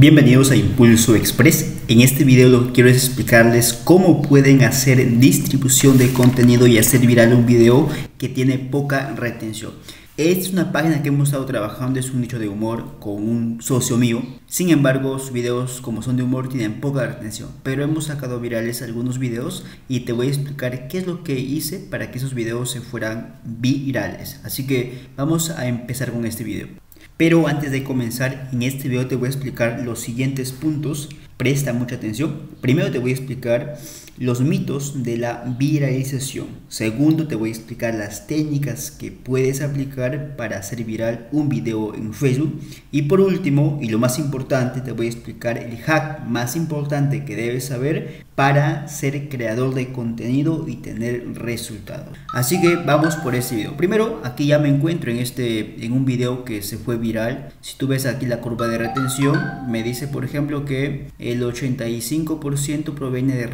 Bienvenidos a Impulso Express. En este video lo que quiero es explicarles cómo pueden hacer distribución de contenido y hacer viral un video que tiene poca retención. Es una página que hemos estado trabajando, es un nicho de humor con un socio mío. Sin embargo, sus videos como son de humor tienen poca retención, pero hemos sacado virales algunos videos y te voy a explicar qué es lo que hice para que esos videos se fueran virales. Así que vamos a empezar con este video. Pero antes de comenzar, en este video te voy a explicar los siguientes puntos. Presta mucha atención. Primero te voy a explicar los mitos de la viralización. Segundo, te voy a explicar las técnicas que puedes aplicar para hacer viral un video en Facebook. Y por último, y lo más importante, te voy a explicar el hack más importante que debes saber para ser creador de contenido y tener resultados. Así que vamos por este video. Primero, aquí ya me encuentro en este en un video que se fue viral. Si tú ves aquí la curva de retención, me dice por ejemplo que el 85% proviene de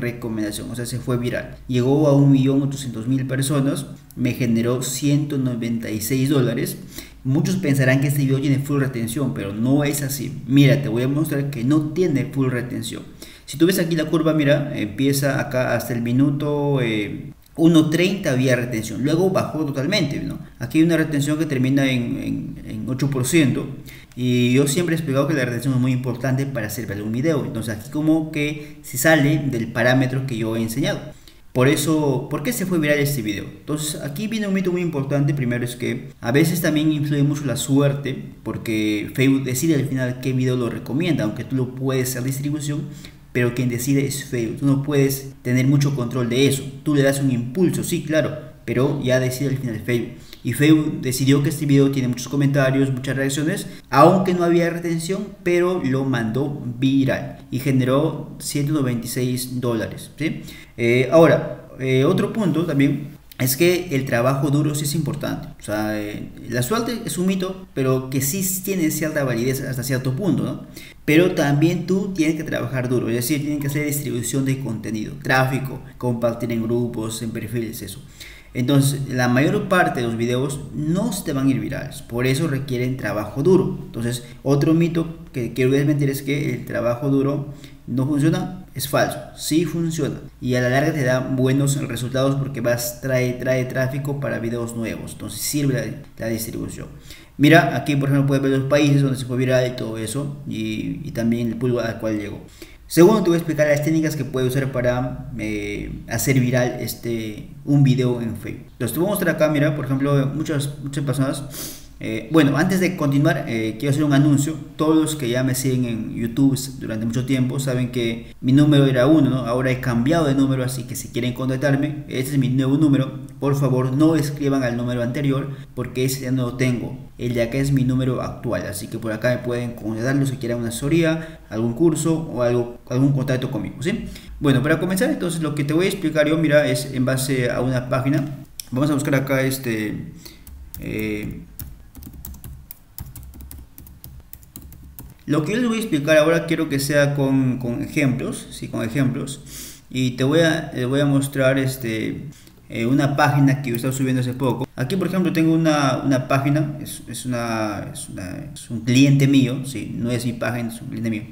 o sea, se fue viral. Llegó a 1.800.000 personas, me generó 196 dólares. Muchos pensarán que este video tiene full retención, pero no es así. Mira, te voy a mostrar que no tiene full retención. Si tú ves aquí la curva, mira, empieza acá hasta el minuto 1.30 eh, había retención, luego bajó totalmente, ¿no? Aquí hay una retención que termina en, en, 8%, y yo siempre he explicado que la retención es muy importante para hacer un video, entonces aquí como que se sale del parámetro que yo he enseñado. Por eso, ¿por qué se fue viral este video? Entonces, aquí viene un mito muy importante. Primero es que a veces también influye mucho la suerte, porque Facebook decide al final qué video lo recomienda, aunque tú lo puedes hacer distribución, pero quien decide es Facebook. Tú no puedes tener mucho control de eso. Tú le das un impulso, sí, claro, pero ya decide al final Facebook. Y Facebook decidió que este video tiene muchos comentarios, muchas reacciones, aunque no había retención, pero lo mandó viral y generó 196 dólares. ¿sí? Eh, ahora, eh, otro punto también es que el trabajo duro sí es importante. O sea, eh, la suerte es un mito, pero que sí tiene cierta validez hasta cierto punto, ¿no? Pero también tú tienes que trabajar duro, es decir, tienes que hacer distribución de contenido, tráfico, compartir en grupos, en perfiles, eso. Entonces, la mayor parte de los videos no te van a ir virales, por eso requieren trabajo duro. Entonces, otro mito que quiero desmentir es que el trabajo duro no funciona, es falso, sí funciona y a la larga te da buenos resultados porque vas trae trae tráfico para videos nuevos, entonces sirve la, distribución. Mira, aquí por ejemplo puedes ver los países donde se fue viral y todo eso y, también el público al cual llegó. Segundo, te voy a explicar las técnicas que puedes usar para eh, hacer viral este, un video en Facebook. Entonces, te voy a mostrar acá, mira, por ejemplo, muchas, muchas personas eh, bueno, antes de continuar, eh, quiero hacer un anuncio. Todos los que ya me siguen en YouTube durante mucho tiempo saben que mi número era uno, ¿no? ahora he cambiado de número, así que si quieren contactarme, este es mi nuevo número. Por favor, no escriban al número anterior porque ese ya no lo tengo. El de acá es mi número actual, así que por acá me pueden contactar si quieren una asesoría, algún curso o algo, algún contacto conmigo. ¿sí? Bueno, para comenzar, entonces lo que te voy a explicar yo, mira, es en base a una página. Vamos a buscar acá este. Eh, Lo que yo les voy a explicar ahora quiero que sea con, con ejemplos, sí, con ejemplos. Y te voy a, les voy a mostrar este, eh, una página que yo estaba subiendo hace poco. Aquí, por ejemplo, tengo una, una página, es, es, una, es, una, es, un cliente mío, sí, no es mi página, es un cliente mío.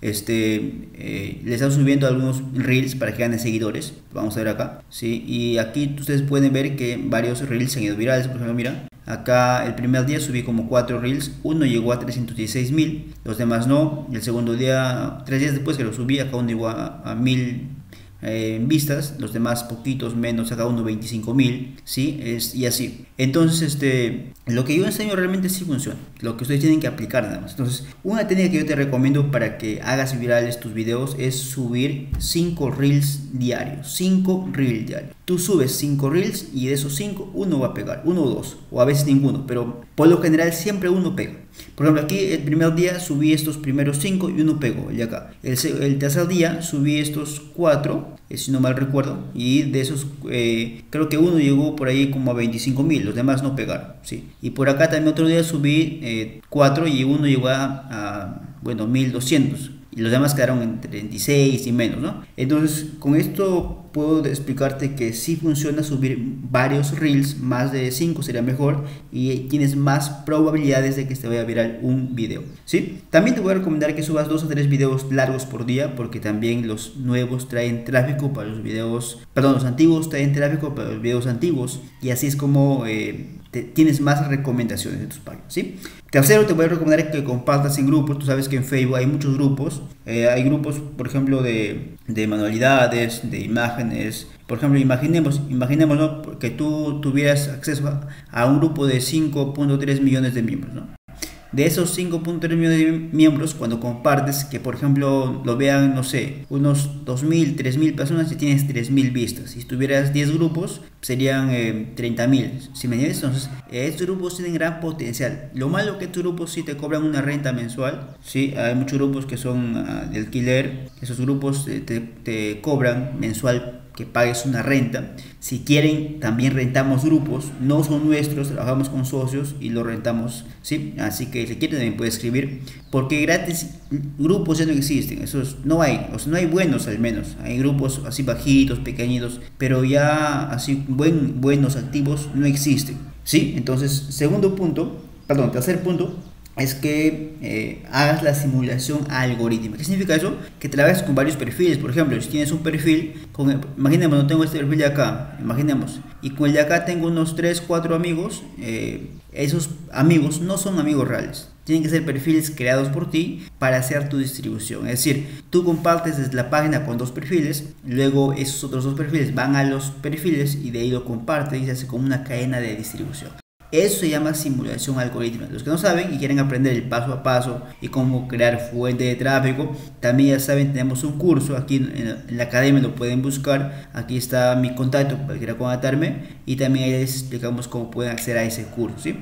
Este, eh, le están subiendo algunos reels para que ganen seguidores. Vamos a ver acá, sí. Y aquí ustedes pueden ver que varios reels han ido virales. Por ejemplo, mira, Acá el primer día subí como 4 reels, uno llegó a 316 mil, los demás no. El segundo día, tres días después que lo subí, acá uno llegó a, a 1000 eh, vistas, los demás poquitos menos, acá uno 25 mil, ¿sí? Es, y así. Entonces, este, lo que yo enseño realmente sí funciona, lo que ustedes tienen que aplicar nada más. Entonces, una técnica que yo te recomiendo para que hagas virales tus videos es subir 5 reels diarios, 5 reels diarios. Tú subes 5 reels y de esos 5 uno va a pegar, uno o dos, o a veces ninguno, pero por lo general siempre uno pega. Por ejemplo, aquí el primer día subí estos primeros 5 y uno pegó, el de acá. El, tercer día subí estos 4, eh, si no mal recuerdo, y de esos eh, creo que uno llegó por ahí como a 25 mil, los demás no pegaron. ¿sí? Y por acá también otro día subí 4 eh, y uno llegó a, a bueno, 1200 y los demás quedaron en 36 y menos, ¿no? Entonces, con esto puedo explicarte que sí funciona subir varios reels, más de 5 sería mejor y tienes más probabilidades de que te vaya a viral un video, ¿sí? También te voy a recomendar que subas 2 o 3 videos largos por día porque también los nuevos traen tráfico para los videos, perdón, los antiguos traen tráfico para los videos antiguos y así es como eh, tienes más recomendaciones en tus páginas, ¿sí? Tercero, te voy a recomendar que compartas en grupos. Tú sabes que en Facebook hay muchos grupos. Eh, hay grupos, por ejemplo, de, de, manualidades, de imágenes. Por ejemplo, imaginemos, imaginemos que tú tuvieras acceso a, a un grupo de 5.3 millones de miembros. ¿no? De esos 5.3 millones de miembros, cuando compartes, que por ejemplo lo vean, no sé, unos 2.000, 3.000 personas, y tienes 3.000 vistas. Si tuvieras 10 grupos, serían eh, 30.000. Si me entiendes, entonces estos grupos tienen gran potencial. Lo malo que estos grupos sí te cobran una renta mensual. Sí, hay muchos grupos que son uh, de alquiler. Esos grupos te, te cobran mensual que pagues una renta. Si quieren, también rentamos grupos, no son nuestros, trabajamos con socios y lo rentamos, ¿sí? Así que si quieren también puede escribir, porque gratis grupos ya no existen, esos no hay, o sea, no hay buenos al menos, hay grupos así bajitos, pequeñitos, pero ya así buen, buenos activos no existen, ¿sí? Entonces, segundo punto, perdón, tercer punto, es que eh, hagas la simulación algorítmica. ¿Qué significa eso? Que trabajes con varios perfiles. Por ejemplo, si tienes un perfil, con, imaginemos, no tengo este perfil de acá, imaginemos, y con el de acá tengo unos 3, 4 amigos, eh, esos amigos no son amigos reales. Tienen que ser perfiles creados por ti para hacer tu distribución. Es decir, tú compartes desde la página con dos perfiles, luego esos otros dos perfiles van a los perfiles y de ahí lo comparten y se hace como una cadena de distribución. Eso se llama simulación algorítmica. Los que no saben y quieren aprender el paso a paso y cómo crear fuente de tráfico, también ya saben, tenemos un curso aquí en la academia, lo pueden buscar. Aquí está mi contacto para que quieran contactarme y también ahí les explicamos cómo pueden acceder a ese curso. ¿sí?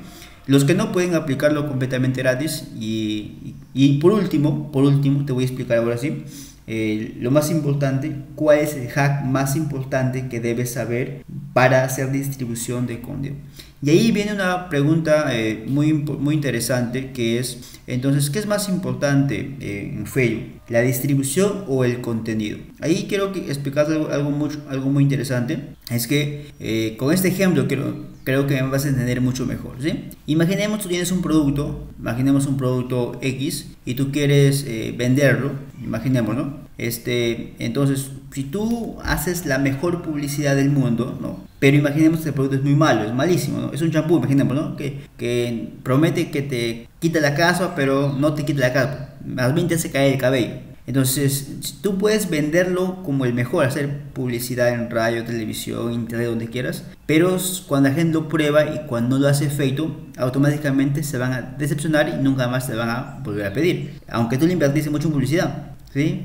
Los que no pueden aplicarlo completamente gratis y, y, por último, por último, te voy a explicar ahora sí. Eh, lo más importante, cuál es el hack más importante que debes saber para hacer distribución de contenido. Y ahí viene una pregunta eh, muy, muy interesante que es, entonces, ¿qué es más importante eh, en Facebook? ¿La distribución o el contenido? Ahí quiero explicar algo, algo, mucho, algo muy interesante. Es que eh, con este ejemplo quiero, creo que me vas a entender mucho mejor. ¿sí? Imaginemos tú tienes un producto, imaginemos un producto X y tú quieres venderlo, imaginemos, ¿no? Este, entonces, si tú haces la mejor publicidad del mundo, ¿no? Pero imaginemos que el producto es muy malo, es malísimo. Es un champú, imaginemos, ¿no? Que, que promete que te quita la casa, pero no te quita la casa. Más bien te hace caer el cabello. Entonces, tú puedes venderlo como el mejor, hacer publicidad en radio, televisión, internet, donde quieras, pero cuando la gente lo prueba y cuando no lo hace efecto, automáticamente se van a decepcionar y nunca más te van a volver a pedir, aunque tú le invertiste mucho en publicidad.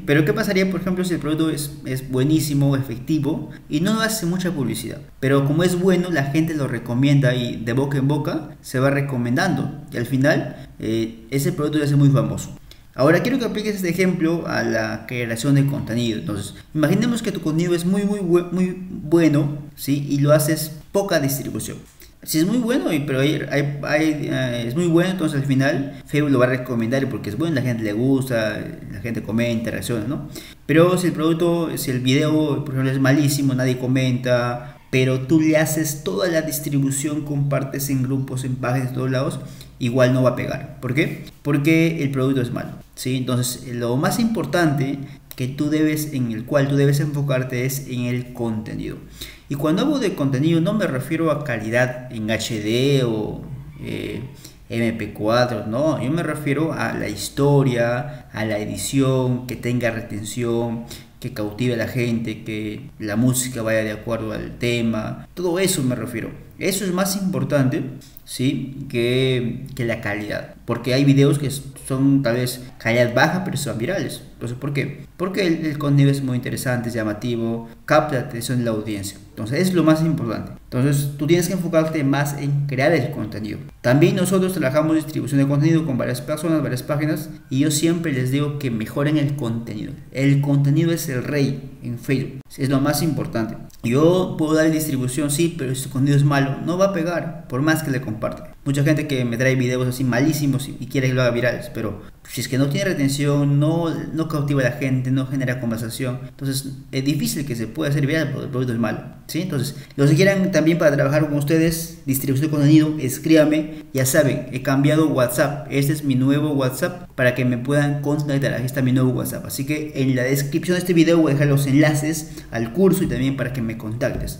Pero ¿qué pasaría, por ejemplo, si el producto es, es buenísimo, efectivo y no hace mucha publicidad? Pero como es bueno, la gente lo recomienda y de boca en boca se va recomendando y al final eh, ese producto se hace muy famoso. Ahora quiero que apliques este ejemplo a la creación de contenido. Entonces, imaginemos que tu contenido es muy, muy, muy bueno ¿sí? y lo haces poca distribución si es muy bueno, pero hay, hay, eh, es muy bueno, entonces al final Facebook lo va a recomendar porque es bueno, la gente le gusta, la gente comenta, reacciona, ¿no? Pero si el producto, si el video, por ejemplo, es malísimo, nadie comenta, pero tú le haces toda la distribución, compartes en grupos, en páginas, de todos lados, igual no va a pegar. ¿Por qué? Porque el producto es malo, ¿sí? Entonces, lo más importante que tú debes, en el cual tú debes enfocarte es en el contenido. Y cuando hablo de contenido no me refiero a calidad en HD o eh, MP4, no, yo me refiero a la historia, a la edición, que tenga retención, que cautive a la gente, que la música vaya de acuerdo al tema, todo eso me refiero. Eso es más importante ¿sí? que, que la calidad, porque hay videos que son tal vez calidad baja, pero son virales. Entonces, ¿por qué? Porque el, el contenido es muy interesante, es llamativo, capta la atención de la audiencia. Entonces, es lo más importante. Entonces, tú tienes que enfocarte más en crear el contenido. También nosotros trabajamos distribución de contenido con varias personas, varias páginas, y yo siempre les digo que mejoren el contenido. El contenido es el rey en Facebook. Es lo más importante. Yo puedo dar distribución, sí, pero si tu contenido es malo, no va a pegar, por más que le comparta. Mucha gente que me trae videos así malísimos y quiere que lo haga virales, pero si es que no tiene retención, no, no cautiva a la gente, no genera conversación, entonces es difícil que se pueda hacer viral porque el producto es malo. ¿sí? Entonces, los que quieran también para trabajar con ustedes, distribución de contenido, escríbame. Ya saben, he cambiado WhatsApp. Este es mi nuevo WhatsApp para que me puedan contactar. Aquí está mi nuevo WhatsApp. Así que en la descripción de este video voy a dejar los enlaces al curso y también para que me contactes.